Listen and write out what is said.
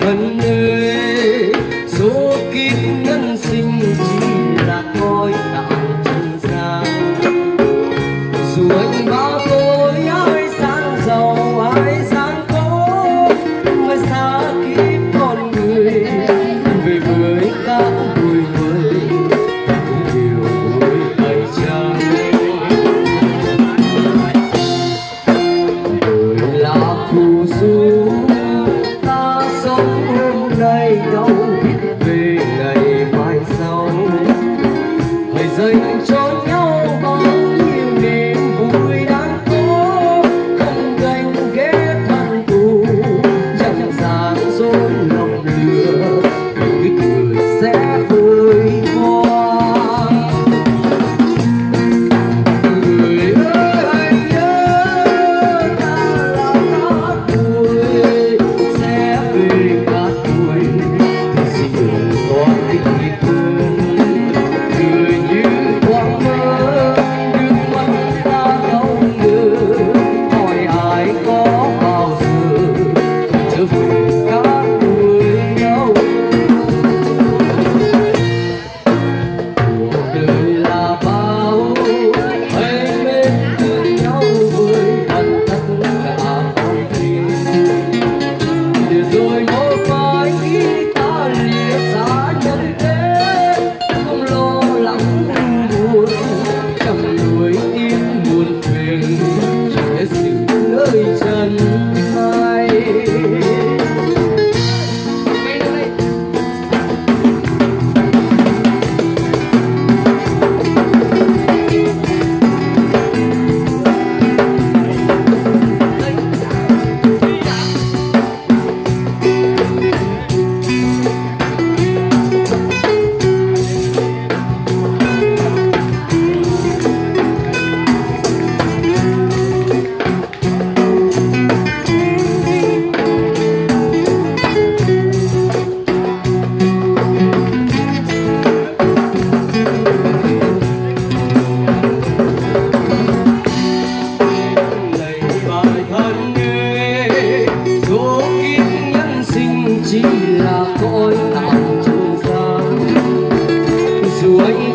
thân cõi tạm trôi giang suối